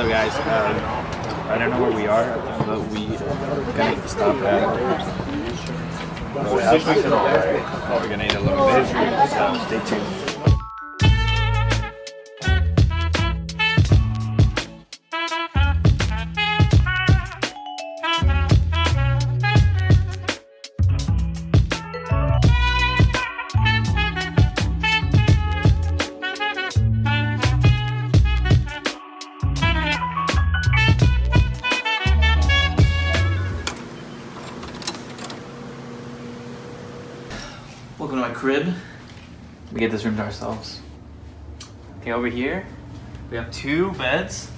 up, guys? Um, I don't know where we are, but we gonna stop at. We're gonna eat a little bit, so stay tuned. Welcome to my crib. We get this room to ourselves. Okay, over here, we have two beds,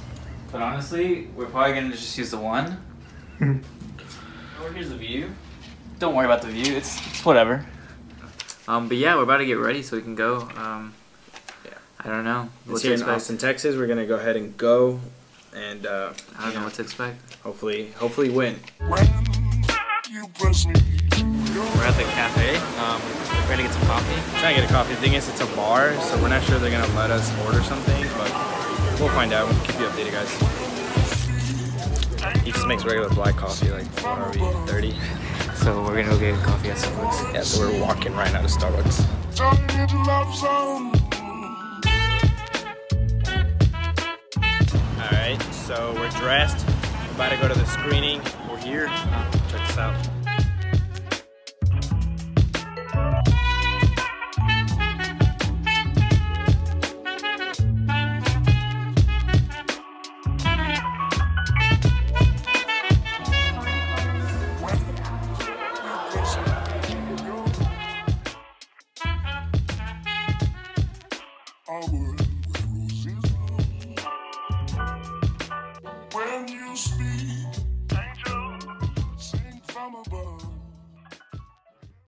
but honestly, we're probably gonna just use the one. over here's the view. Don't worry about the view, it's, it's whatever. Um, but yeah, we're about to get ready so we can go. Um, Yeah. I don't know. What It's to here in expect. Austin, Texas. We're gonna go ahead and go, and uh, I don't you know what to expect. hopefully, hopefully win. We're at the cafe. Um, we're gonna get some coffee. Trying to get a coffee. The thing is, it's a bar, so we're not sure they're gonna let us order something, but we'll find out. We'll keep you updated, guys. He just makes regular black coffee, like are we, 30? So we're gonna go get a coffee at Starbucks. Yeah, so we're walking right out of Starbucks. turn it love zone. All right, so we're dressed. We're about to go to the screening. We're here. This out. When you